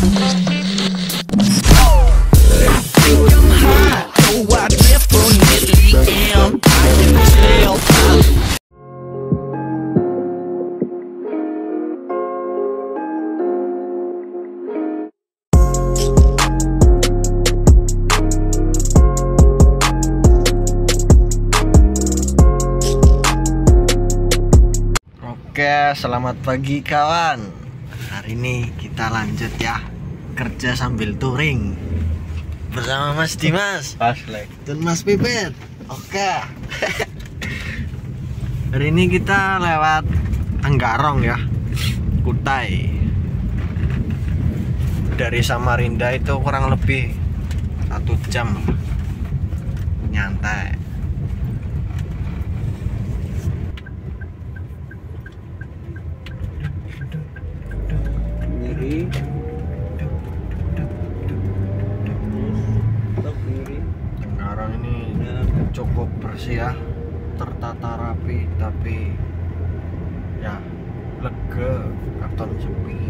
Oke, selamat pagi kawan. Hari ini kita lanjut ya kerja sambil touring bersama Mas Dimas Pas like. dan Mas Pipit. Oke. Hari ini kita lewat Anggarong ya, Kutai. Dari Samarinda itu kurang lebih satu jam nyantai. Cukup bersih ya, tertata rapi tapi ya lega. Karton sepi.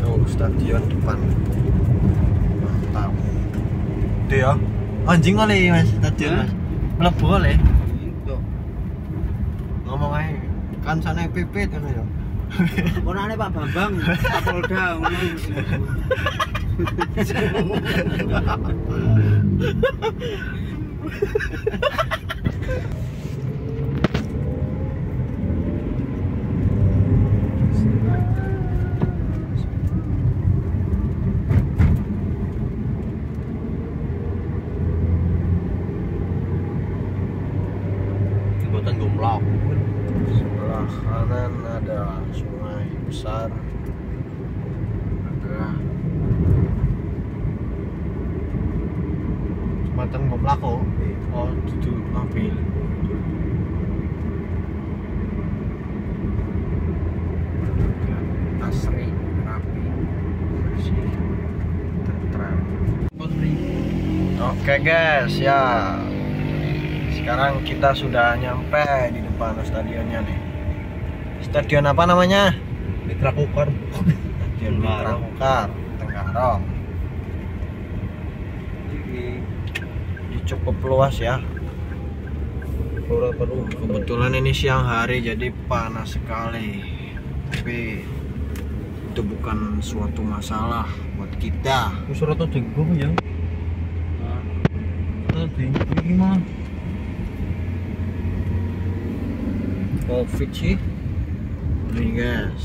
Oh stadion depan. Mantap. Itu ya, anjing oleh mas stadion mas, melebu ngomong aja kan sana pipit kan ya. Ponane Pak Bambang, Kapolda ngono. Kanan ada sungai besar. Agak. Jembatan Gomlok oh. Oh, itu mobil. Asri, rapi, bersih, tentram. Oke guys, ya sekarang kita sudah nyampe di depan stadionnya nih. Stadion apa namanya? Mitra Kukar. Stadion Mitra Kukar, Tenggarong. Ini cukup luas ya. Kebetulan ini siang hari jadi panas sekali. Tapi itu bukan suatu masalah buat kita. Wis ora tau denggo ya. Iki mah. Covid sih. Nih guys.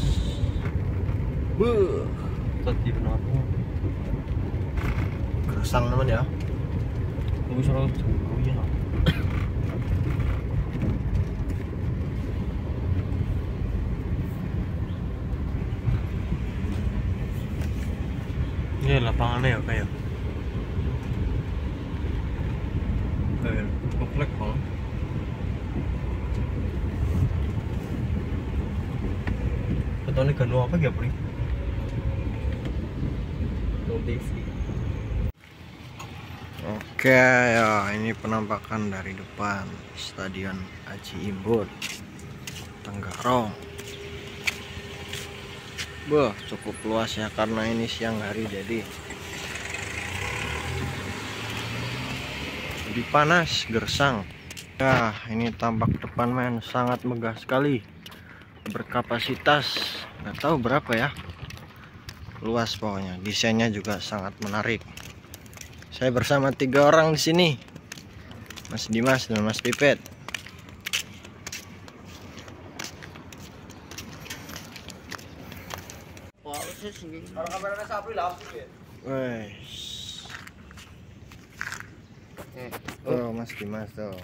Buh, Tadi kenapa? gersang teman ya. Wis ora tau denggo ya. Ini lapangannya ya kayak. Kayak komplek kok. Ketone gano apa ya, Pri? Oke ya ini penampakan dari depan Stadion Aji Imbun Tenggarong. Wah cukup luas ya karena ini siang hari jadi Jadi panas gersang. Ya ini tampak depan men sangat megah sekali Berkapasitas nggak tahu berapa ya Luas pokoknya desainnya juga sangat menarik saya bersama tiga orang di sini. Mas Dimas dan Mas Pipet. Wes. Oh, Mas Dimas tuh.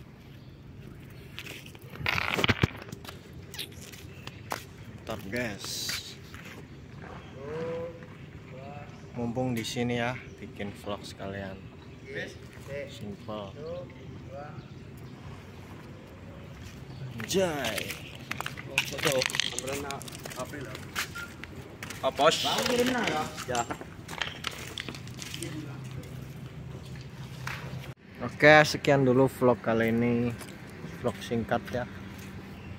Top guys. Mumpung di sini ya, bikin vlog sekalian. Simple. Anjay. Apos. Ya. Oke, sekian dulu vlog kali ini. vlog singkat ya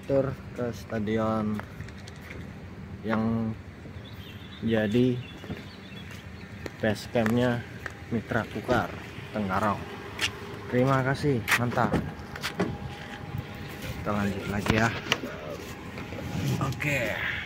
tur ke stadion yang jadi base campnya Mitra Kukar Tenggarong. Terima kasih mantap. Kita lanjut lagi ya. Oke